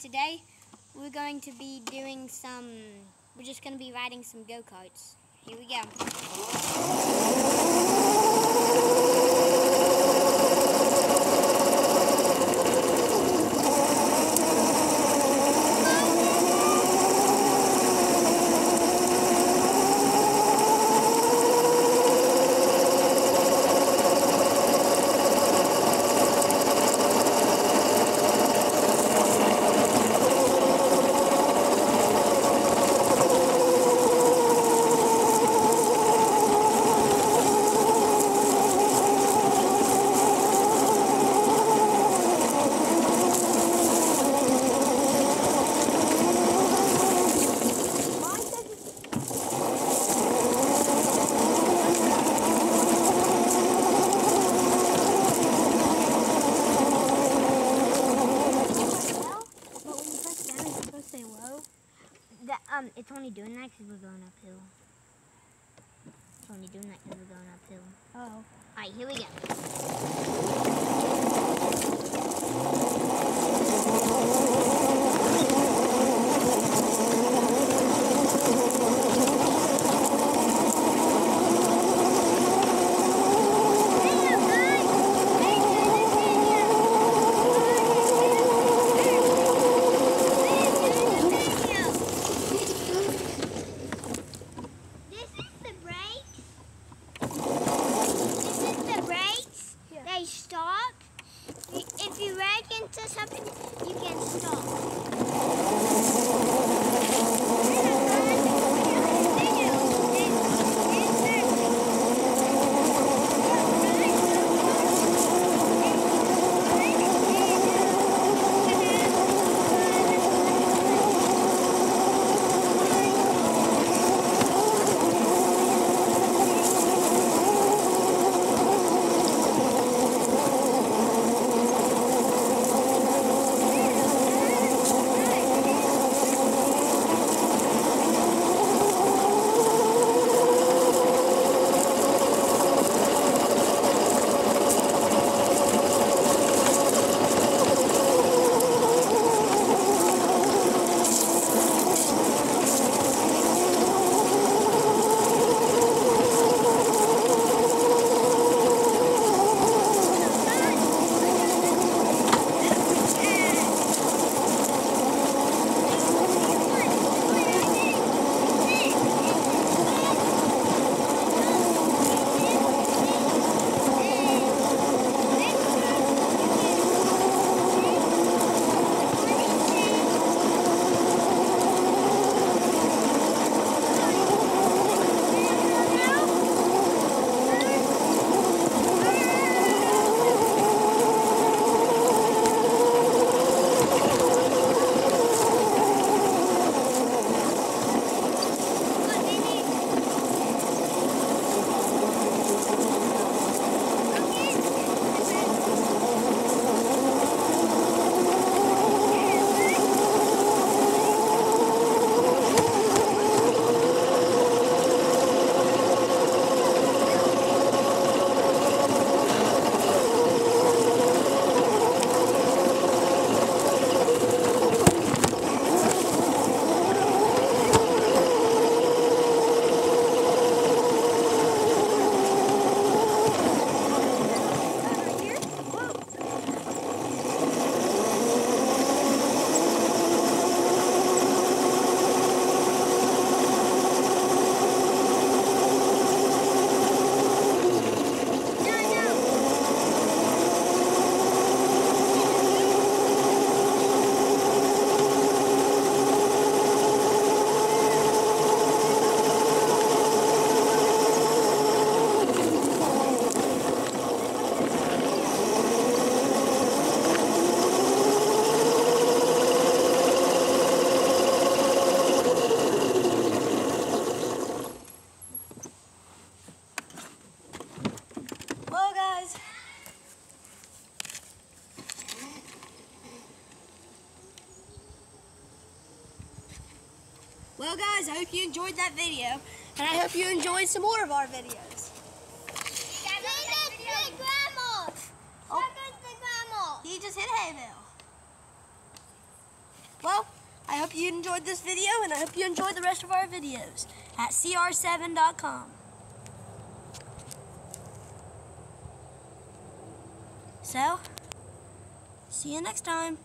Today we're going to be doing some, we're just going to be riding some go-karts. Here we go. Um, it's only doing that because we're going uphill. It's only doing that because we're going uphill. Oh. Alright, here we go. Well guys, I hope you enjoyed that video, and I hope you enjoyed some more of our videos. Video. Grandma! Oh. He just hit hay bale. Well, I hope you enjoyed this video, and I hope you enjoyed the rest of our videos at cr7.com. So, see you next time.